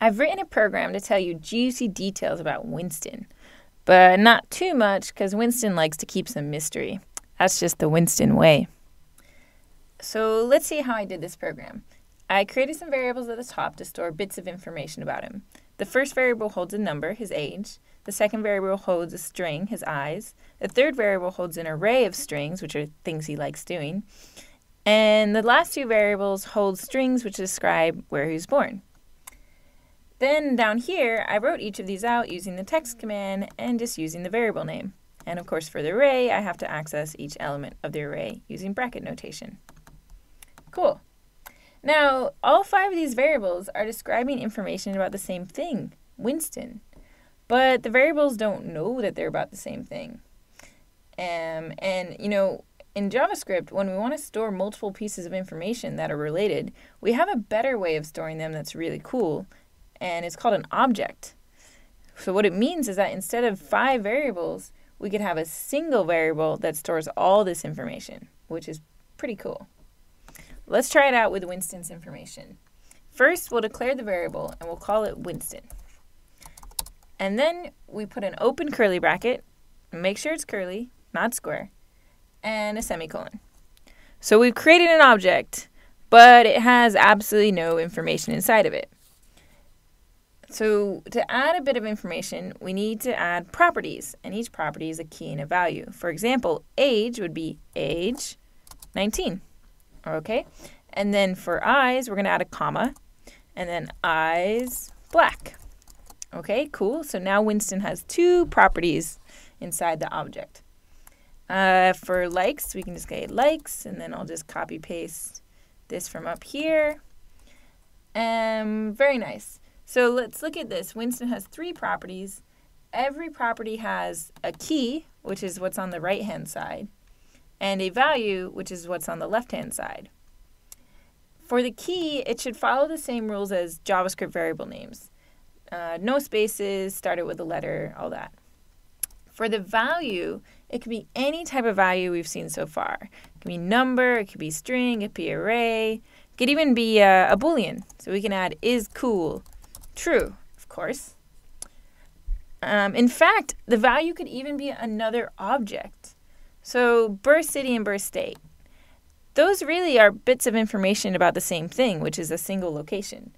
I've written a program to tell you juicy details about Winston, but not too much because Winston likes to keep some mystery. That's just the Winston way. So let's see how I did this program. I created some variables at the top to store bits of information about him. The first variable holds a number, his age. The second variable holds a string, his eyes. The third variable holds an array of strings, which are things he likes doing. And the last two variables hold strings which describe where he was born. Then down here, I wrote each of these out using the text command and just using the variable name. And of course, for the array, I have to access each element of the array using bracket notation. Cool. Now, all five of these variables are describing information about the same thing, Winston. But the variables don't know that they're about the same thing. Um, and, you know, in JavaScript, when we want to store multiple pieces of information that are related, we have a better way of storing them that's really cool, and it's called an object. So what it means is that instead of five variables, we could have a single variable that stores all this information, which is pretty cool. Let's try it out with Winston's information. First, we'll declare the variable, and we'll call it Winston. And then we put an open curly bracket, make sure it's curly, not square, and a semicolon. So we've created an object, but it has absolutely no information inside of it. So to add a bit of information, we need to add properties, and each property is a key and a value. For example, age would be age 19. Okay? And then for eyes, we're to add a comma, and then eyes black. Okay, cool. So now Winston has two properties inside the object. Uh, for likes, we can just get likes, and then I'll just copy paste this from up here. Um, very nice. So let's look at this. Winston has three properties. Every property has a key, which is what's on the right-hand side, and a value, which is what's on the left-hand side. For the key, it should follow the same rules as JavaScript variable names. Uh, no spaces, start it with a letter, all that. For the value, it could be any type of value we've seen so far. It could be number, it could be string, it could be array, it could even be uh, a boolean. So we can add is cool, true, of course. Um, in fact, the value could even be another object. So birth city and birth state. Those really are bits of information about the same thing, which is a single location.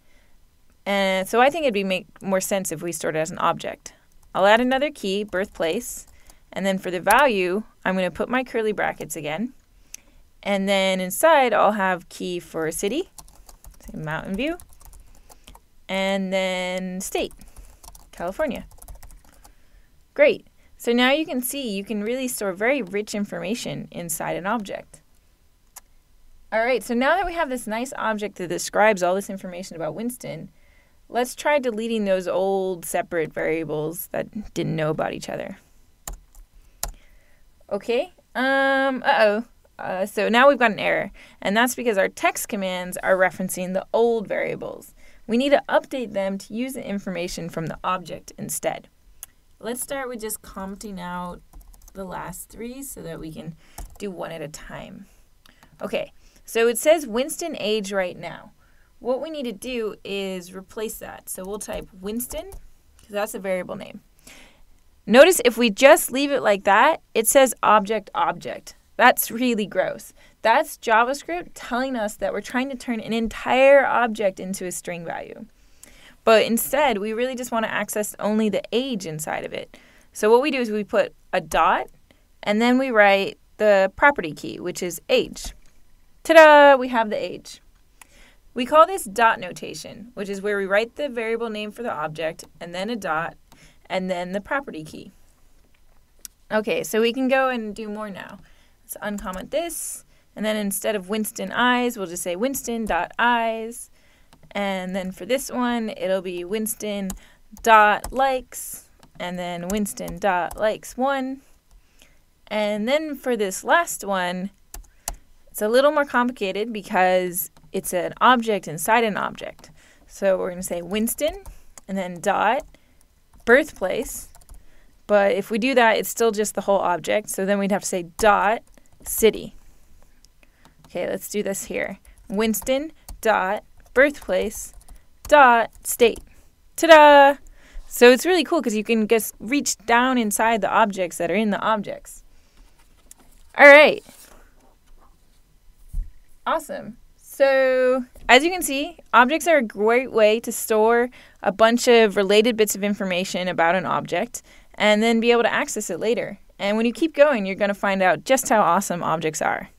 And so I think it'd be make more sense if we stored it as an object. I'll add another key, birthplace, and then for the value, I'm going to put my curly brackets again. And then inside, I'll have key for city, say Mountain View, and then state, California. Great. So now you can see you can really store very rich information inside an object. All right, so now that we have this nice object that describes all this information about Winston, let's try deleting those old separate variables that didn't know about each other. Okay, um, uh-oh. Uh, so now we've got an error, and that's because our text commands are referencing the old variables. We need to update them to use the information from the object instead. Let's start with just commenting out the last three so that we can do one at a time. Okay, so it says Winston age right now. What we need to do is replace that. So we'll type Winston, because that's a variable name. Notice if we just leave it like that, it says object object. That's really gross. That's JavaScript telling us that we're trying to turn an entire object into a string value. But instead, we really just want to access only the age inside of it. So what we do is we put a dot, and then we write the property key, which is age. Ta-da! We have the age. We call this dot notation, which is where we write the variable name for the object and then a dot and then the property key. Okay, so we can go and do more now. Let's uncomment this. And then instead of Winston eyes, we'll just say Winston dot eyes. And then for this one, it'll be Winston dot likes and then Winston dot likes one. And then for this last one, it's a little more complicated because it's an object inside an object. So we're going to say Winston and then dot birthplace. But if we do that, it's still just the whole object. So then we'd have to say dot city. Okay, let's do this here. Winston dot birthplace dot state. Ta-da! So it's really cool because you can just reach down inside the objects that are in the objects. All right. Awesome. So, as you can see, objects are a great way to store a bunch of related bits of information about an object and then be able to access it later. And when you keep going, you're going to find out just how awesome objects are.